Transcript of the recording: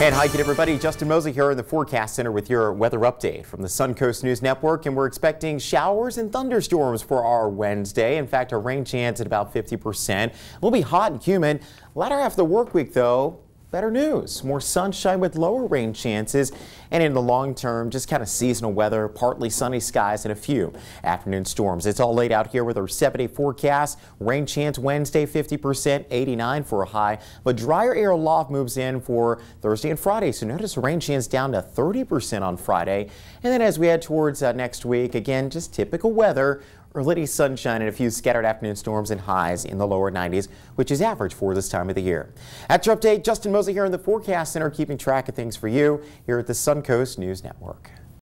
And hi again, everybody. Justin Mosley here in the Forecast Center with your weather update from the Suncoast News Network. And we're expecting showers and thunderstorms for our Wednesday. In fact, our rain chance at about 50%. We'll be hot and humid. Latter half of the work week, though, Better news, more sunshine with lower rain chances, and in the long term, just kind of seasonal weather, partly sunny skies and a few afternoon storms. It's all laid out here with our seven day forecast. Rain chance Wednesday, 50%, 89 for a high, but drier air aloft moves in for Thursday and Friday. So notice rain chance down to 30% on Friday. And then as we head towards uh, next week, again, just typical weather. Early sunshine and a few scattered afternoon storms and highs in the lower 90s, which is average for this time of the year. At your update, Justin Mosley here in the Forecast Center, keeping track of things for you here at the Suncoast News Network.